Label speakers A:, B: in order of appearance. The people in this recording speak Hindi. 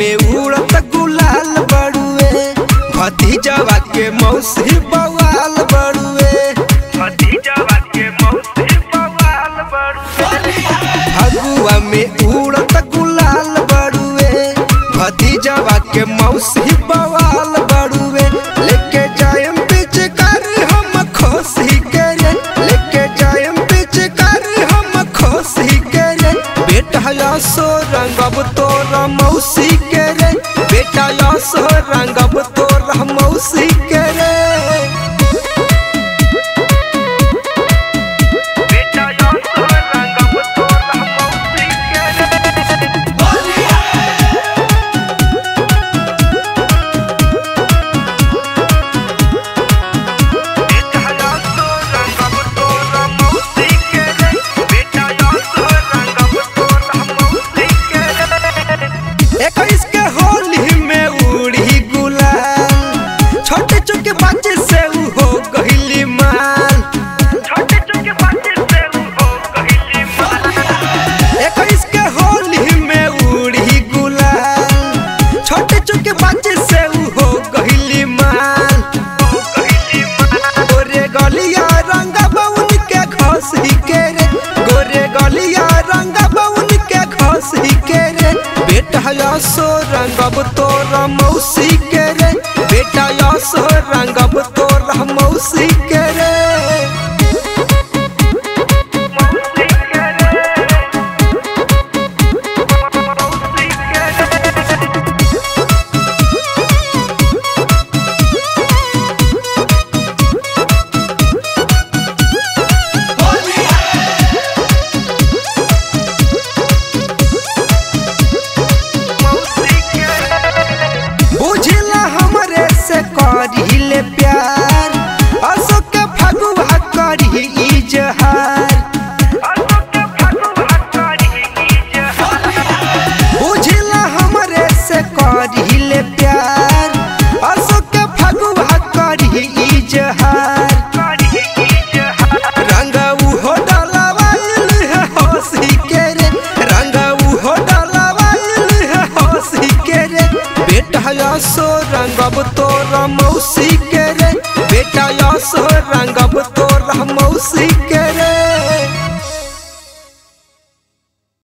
A: में उड़त गुलाल बड़ुए। भतीजवा के मौसी बवाल बड़ुए। भतीजवा के मौसी बवाल में उड़त गुलाल बड़ुए। भतीजवा के मौसी बवाल बड़ुए। रंग तोरा मौसी के रे। बेटा यो सो रंगब तोरा मौसी यसो रंगब तोरा मौसी के रे। बेटा सो रंगब तोरा मौसी के करिले प्यार। अशोक फगुआ करी इजहार। बुझला हमरे से प्यार। अशोक फगुआ करी इजहार। बेटा या सो रंगब तो मौसी के रे। बेटा या रंगब रंग अब रे